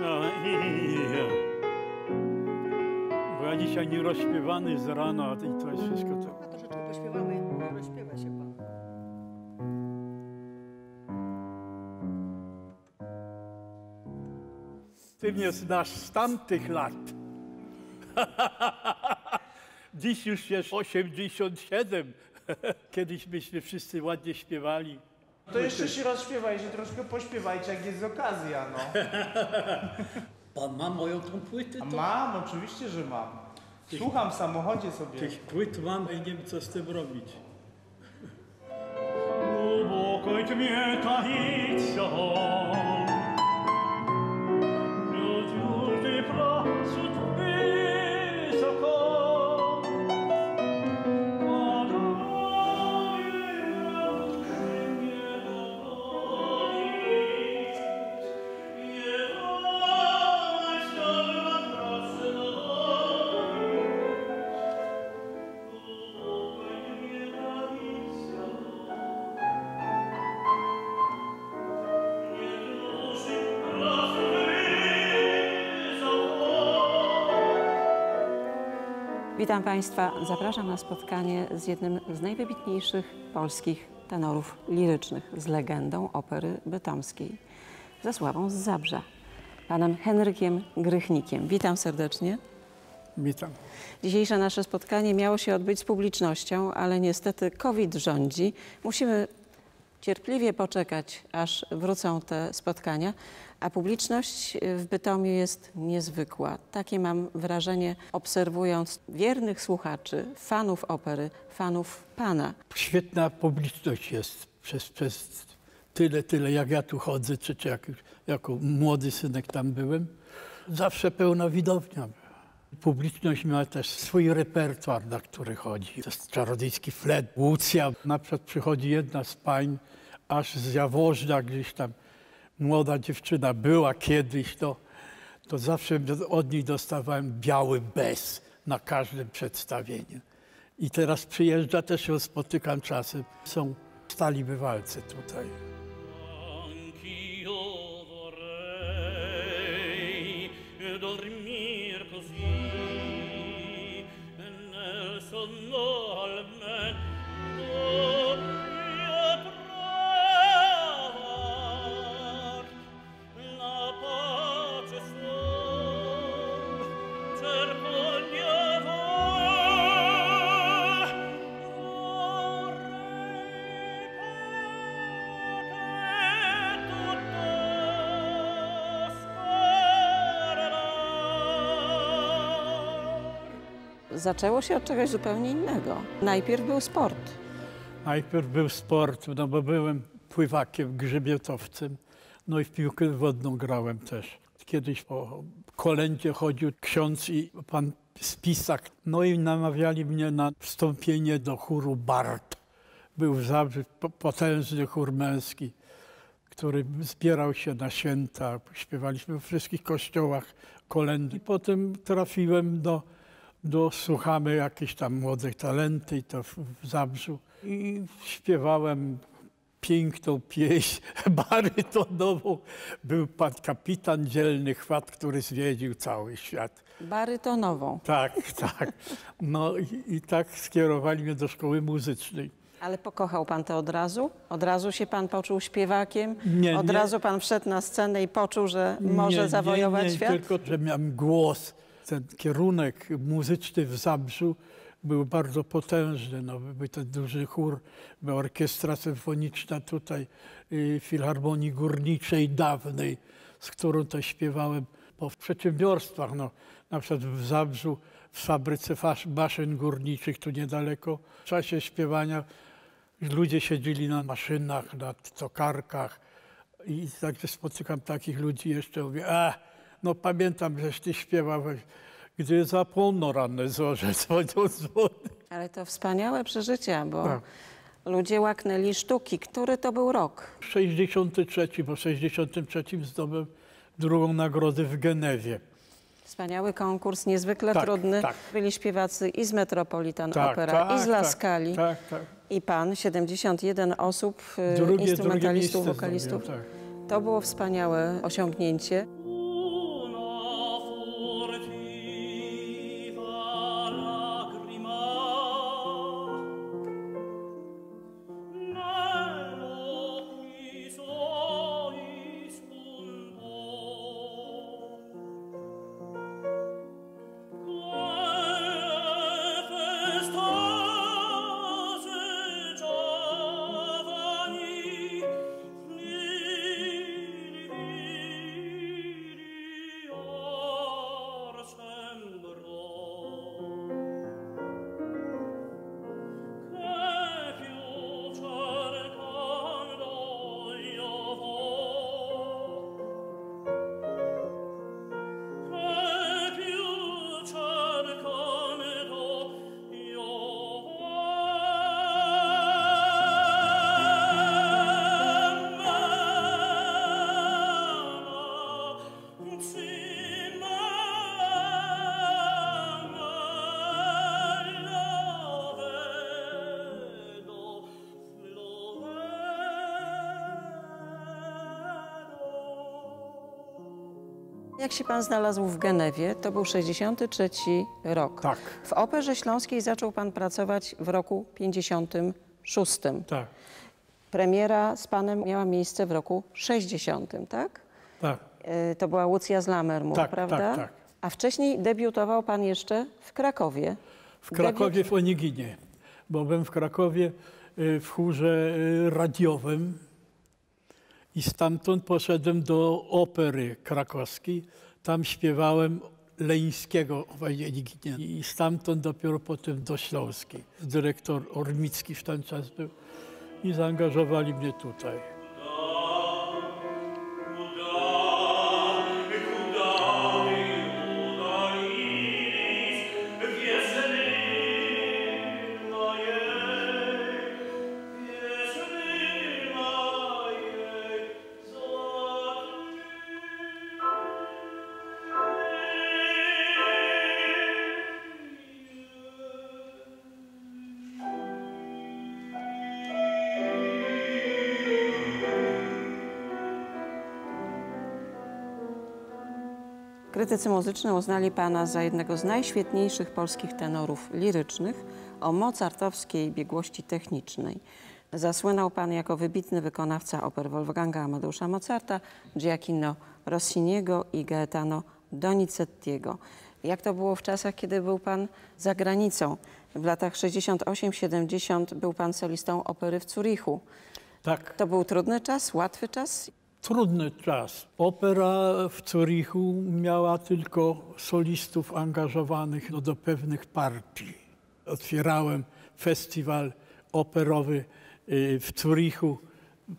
No i. Bo ja dzisiaj nie rozśpiewany z rana i to jest wszystko to. No troszeczkę pośpiewamy, rozśpiewa się pan. Ty mnie znasz z tamtych lat. Dziś już jest 87. Kiedyś myśmy wszyscy ładnie śpiewali. To jeszcze się rozśpiewajcie, troszkę pośpiewajcie, jak jest okazja, no. Pan ma moją tą płytę? A mam, oczywiście, że mam. Słucham w samochodzie sobie. Tych płyt mam i nie wiem co z tym robić. Tmie tajica Nad Witam Państwa. Zapraszam na spotkanie z jednym z najwybitniejszych polskich tenorów lirycznych, z legendą opery bytomskiej, ze sławą z Zabrza, panem Henrykiem Grychnikiem. Witam serdecznie. Witam. Dzisiejsze nasze spotkanie miało się odbyć z publicznością, ale niestety COVID rządzi. Musimy cierpliwie poczekać, aż wrócą te spotkania, a publiczność w Bytomiu jest niezwykła. Takie mam wrażenie, obserwując wiernych słuchaczy, fanów opery, fanów Pana. Świetna publiczność jest przez, przez tyle, tyle jak ja tu chodzę, czy, czy jak, jako młody synek tam byłem. Zawsze pełna widownia. Publiczność ma też swój repertuar, na który chodzi. To jest czarodziejski flet, Łucja. Na przykład przychodzi jedna z pań, aż z Jaworzna gdzieś tam, młoda dziewczyna była kiedyś, to, to zawsze od niej dostawałem biały bez na każdym przedstawieniu. I teraz przyjeżdża, też ją spotykam czasem. Są stali bywalcy tutaj. Dormir così nel sonno Zaczęło się od czegoś zupełnie innego. Najpierw był sport. Najpierw był sport, no bo byłem pływakiem, grzebietowcem, no i w piłkę wodną grałem też. Kiedyś po kolędzie chodził ksiądz i pan Spisak, no i namawiali mnie na wstąpienie do chóru Bart. Był w Zabrze po- potężny chór męski, który zbierał się na święta. Śpiewaliśmy w wszystkich kościołach kolendy. I potem trafiłem do, do Słuchamy jakieś tam młode talenty i to w, w Zabrzu. I śpiewałem piękną pieśń barytonową. Był pan kapitan dzielny chwat, który zwiedził cały świat. Barytonową. Tak, tak. No i, i tak skierowali mnie do szkoły muzycznej. Ale pokochał pan to od razu? Od razu się pan poczuł śpiewakiem? Nie, od nie. razu pan wszedł na scenę i poczuł, że może nie, zawojować nie, nie, świat? tylko, że miałem głos. Ten kierunek muzyczny w Zabrzu był bardzo potężny. No, był ten duży chór, była orkiestra symfoniczna tutaj, y, Filharmonii Górniczej dawnej, z którą to śpiewałem po przedsiębiorstwach. No, na przykład w Zabrzu, w fabryce maszyn górniczych tu niedaleko. W czasie śpiewania ludzie siedzieli na maszynach, na tokarkach, i także spotykam takich ludzi jeszcze, mówię, no pamiętam, żeś ty śpiewałeś, gdy zapłonno ranne zorze, dzwonią dzwony. Ale to wspaniałe przeżycia, bo Tak. ludzie łaknęli sztuki. Który to był rok? 63, bo w 63 zdobyłem drugą nagrodę w Genewie. Wspaniały konkurs, niezwykle Tak, trudny. tak. Byli śpiewacy i z Metropolitan Tak, Opera, tak, i z Laskali. Tak, tak. I pan, 71 osób, y, Drugie, instrumentalistów, drugie wokalistów. To było wspaniałe osiągnięcie. Jak się pan znalazł w Genewie, to był 63 rok. Tak, W Operze Śląskiej zaczął pan pracować w roku 56. tak, Premiera z panem miała miejsce w roku 60, tak? tak. Y, To była Łucja z Lammermoor, Tak, prawda? tak, tak. A wcześniej debiutował pan jeszcze w Krakowie. W Krakowie w Oniginie, bo byłem w Krakowie y, w chórze y, radiowym i stamtąd poszedłem do opery krakowskiej. Tam śpiewałem Leńskiego w Oniginie i stamtąd dopiero potem do Śląskiej. Dyrektor Ormicki w ten czas był i zaangażowali mnie tutaj. Krytycy muzyczni uznali pana za jednego z najświetniejszych polskich tenorów lirycznych o mozartowskiej biegłości technicznej. Zasłynął pan jako wybitny wykonawca oper Wolfganga Amadeusza Mozarta, Giacchino Rossiniego i Gaetano Donizettiego. Jak to było w czasach, kiedy był pan za granicą? W latach 68-70 był pan solistą opery w Zurichu. Tak, To był trudny czas, łatwy czas? Trudny czas. Opera w Zurichu miała tylko solistów angażowanych no, do pewnych partii. Otwierałem festiwal operowy y, w Zurichu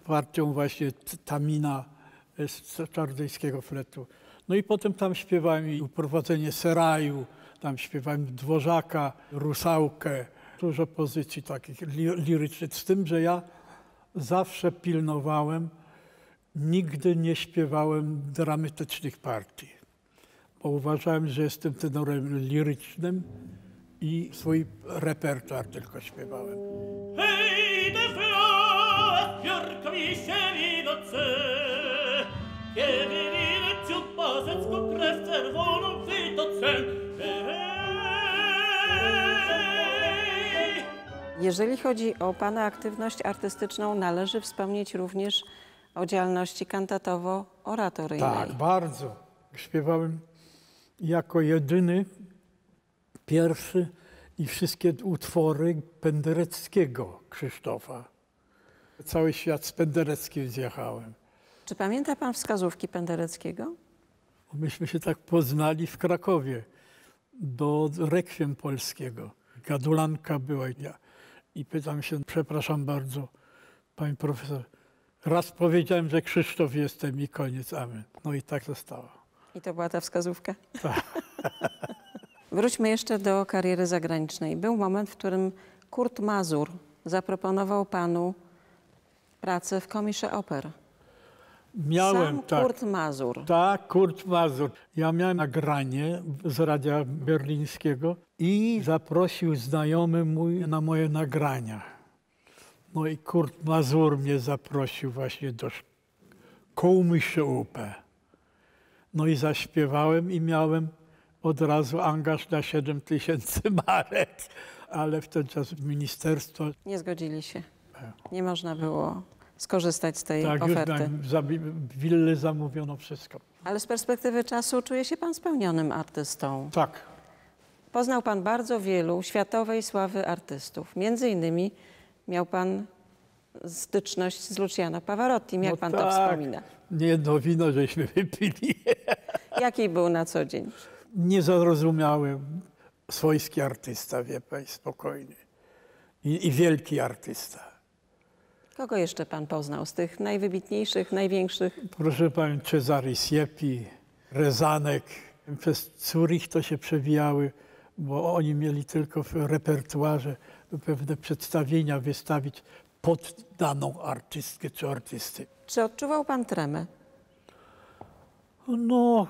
partią właśnie Tamina y, z czardyjskiego fletu. No i potem tam śpiewałem i uprowadzenie Seraju, tam śpiewałem Dworzaka, Rusałkę, dużo pozycji takich li- lirycznych. Z tym, że ja zawsze pilnowałem, nigdy nie śpiewałem dramatycznych partii, bo uważałem, że jestem tenorem lirycznym i swój repertuar tylko śpiewałem. Hej, piórkami się winoce, kiedy krew czerwoną! Jeżeli chodzi o Pana aktywność artystyczną, należy wspomnieć również o działalności kantatowo-oratoryjnej. Tak, bardzo. Śpiewałem jako jedyny, pierwszy i wszystkie utwory Pendereckiego Krzysztofa. Cały świat z Pendereckim zjechałem. Czy pamięta Pan wskazówki Pendereckiego? Myśmy się tak poznali w Krakowie do rekwiem polskiego. Gadulanka była ja. I pytam się, przepraszam bardzo, pani profesor, raz powiedziałem, że Krzysztof jestem i koniec, amen. No i tak zostało. I to była ta wskazówka? Wróćmy jeszcze do kariery zagranicznej. Był moment, w którym Kurt Mazur zaproponował Panu pracę w komisze oper. Miałem, Sam tak. Kurt Mazur. Tak, Kurt Mazur. Ja miałem nagranie z radia berlińskiego i zaprosił znajomy mój na moje nagrania. No i Kurt Mazur mnie zaprosił właśnie do Oper. No i zaśpiewałem i miałem od razu angaż na 7 tysięcy marek. Ale w ten czas ministerstwo, Nie zgodzili się. Nie można było skorzystać z tej tak oferty. miałem, za willę zamówiono wszystko. Ale z perspektywy czasu czuje się Pan spełnionym artystą. Tak, Poznał Pan bardzo wielu światowej sławy artystów. Między innymi miał Pan styczność z Luciano Pavarottim, jak No Pan to tak. wspomina. nie jedno wino żeśmy wypili. Jaki był na co dzień? nie zrozumiałem. Swojski artysta, wie pani, spokojny. I, I wielki artysta. Kogo jeszcze Pan poznał z tych najwybitniejszych, największych? Proszę pani, Cezary Siepi, Rezanek. Przez Zurich to się przewijały, bo oni mieli tylko w repertuarze pewne przedstawienia wystawić pod daną artystkę czy artysty. Czy odczuwał Pan tremę? No,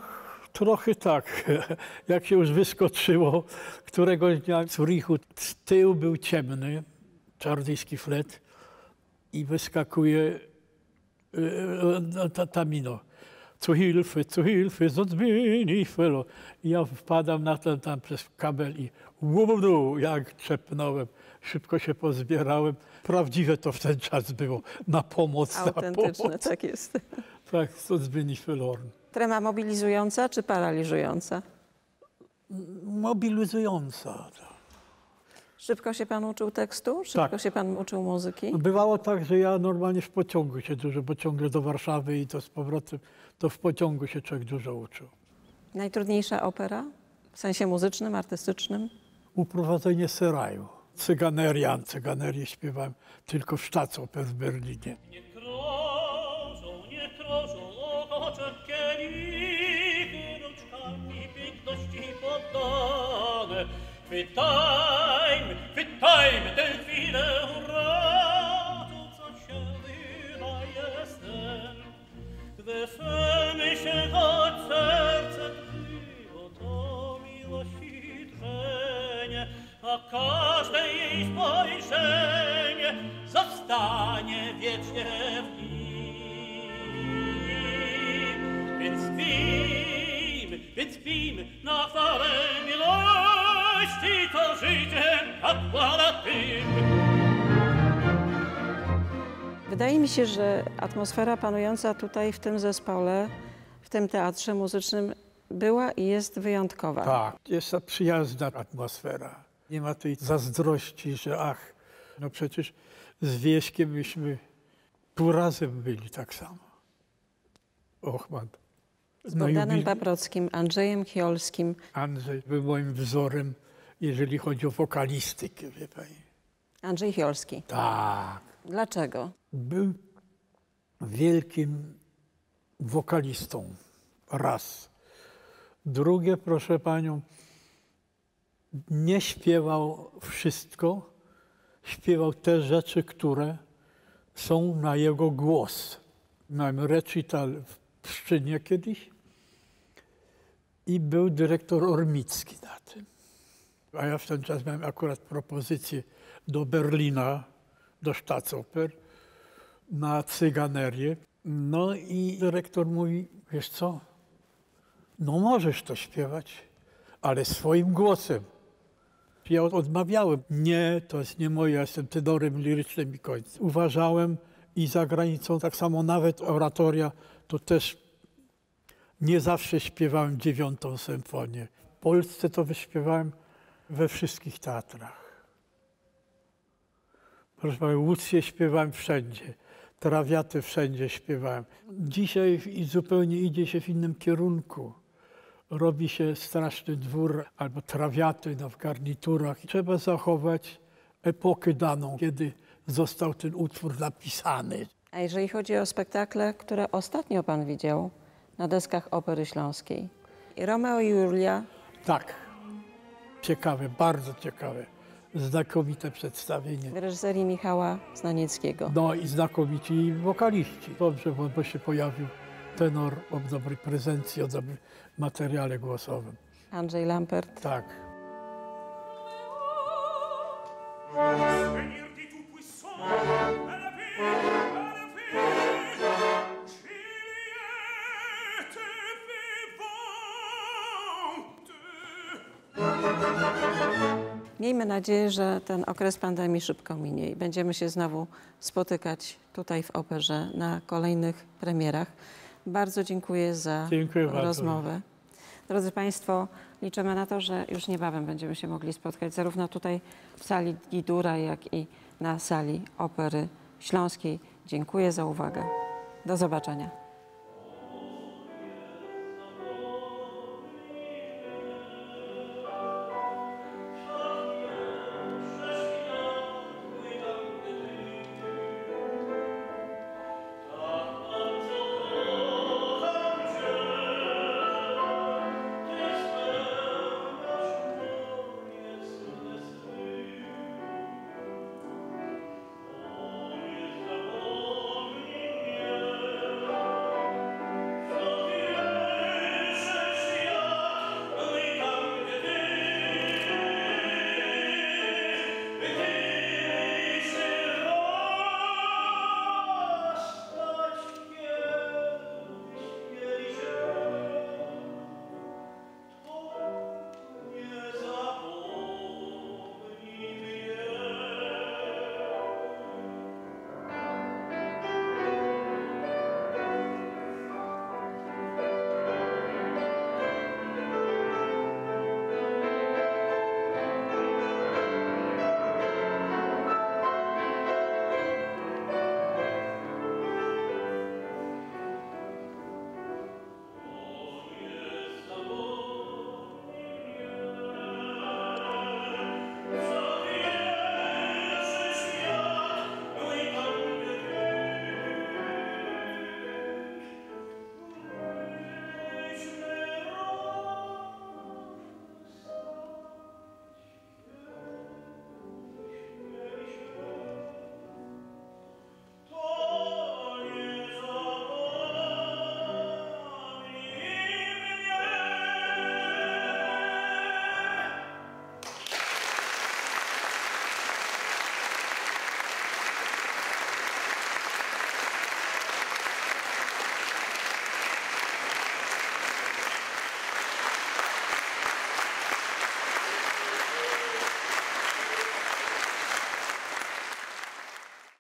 trochę tak. Jak się już wyskoczyło, któregoś dnia w Zurichu z tyłu był ciemny, czardyjski flet i wyskakuje e, e, ta, Tamino. Zu Hilfe, zu Hilfe, sonst bin ich verloren. I ja wpadam na ten tam przez kabel i łubu, jak trzepnąłem. Szybko się pozbierałem. Prawdziwe to w ten czas było. Na pomoc, na Autentyczne, pomoc. tak jest. Tak, bin ich verloren. Trema mobilizująca czy paraliżująca? Mobilizująca. tak. Szybko się pan uczył tekstu? Szybko Tak. się pan uczył muzyki? Bywało tak, że ja normalnie w pociągu się dużo, bo ciągle do Warszawy i to z powrotem, to w pociągu się człowiek dużo uczył. Najtrudniejsza opera? W sensie muzycznym, artystycznym? Uprowadzenie seraju. Cyganeria, cyganerię śpiewałem tylko w Staatsoper w Berlinie. Nie krążą, nie piękności tę chwilę zostanie wiecznie w nim. Więc pijmy, więc pijmy na chwałę miłości, to życiem nakłada tym. Wydaje mi się, że atmosfera panująca tutaj w tym zespole, w tym teatrze muzycznym była i jest wyjątkowa. Tak, jest ta przyjazna atmosfera. Nie ma tej zazdrości, że ach, no przecież z Wieśkiem myśmy pół razem byli tak samo. Och, man. Z No Bogdanem ubi- Paprockim, Andrzejem Chiolskim. Andrzej był moim wzorem, jeżeli chodzi o wokalistykę, wie pani. Andrzej Chiolski. Tak. Dlaczego? Był wielkim wokalistą. Raz. Drugie, proszę panią, nie śpiewał wszystko, śpiewał te rzeczy, które są na jego głos. Miałem recital w Pszczynie kiedyś i był dyrektor Ormicki na tym. A ja w ten czas miałem akurat propozycję do Berlina, do Staatsoper, na cyganerię. No i dyrektor mówi, wiesz co, no możesz to śpiewać, ale swoim głosem. Ja odmawiałem, nie, to jest nie moje, ja jestem tenorem lirycznym i koniec. Uważałem i za granicą tak samo nawet oratoria, to też nie zawsze śpiewałem dziewiątą symfonię. W Polsce to wyśpiewałem we wszystkich teatrach. Proszę Pana, Łucję śpiewałem wszędzie. Trawiaty wszędzie śpiewałem. Dzisiaj zupełnie idzie się w innym kierunku. Robi się straszny dwór albo trawiaty no, w garniturach. Trzeba zachować epokę daną, kiedy został ten utwór napisany. A jeżeli chodzi o spektakle, które ostatnio pan widział na deskach Opery Śląskiej. Romeo i Julia, Tak, ciekawe, bardzo ciekawe. Znakomite przedstawienie. w reżyserii Michała Znanieckiego. No i znakomici wokaliści. Dobrze, bo, bo się pojawił tenor o dobrej prezencji, o dobrym materiale głosowym. Andrzej Lampert. Tak. Miejmy nadzieję, że ten okres pandemii szybko minie i będziemy się znowu spotykać tutaj w operze na kolejnych premierach. Bardzo dziękuję za Dziękuję bardzo. rozmowę. Drodzy Państwo, liczymy na to, że już niebawem będziemy się mogli spotkać zarówno tutaj w sali Gidura, jak i na sali Opery Śląskiej. Dziękuję za uwagę. Do zobaczenia.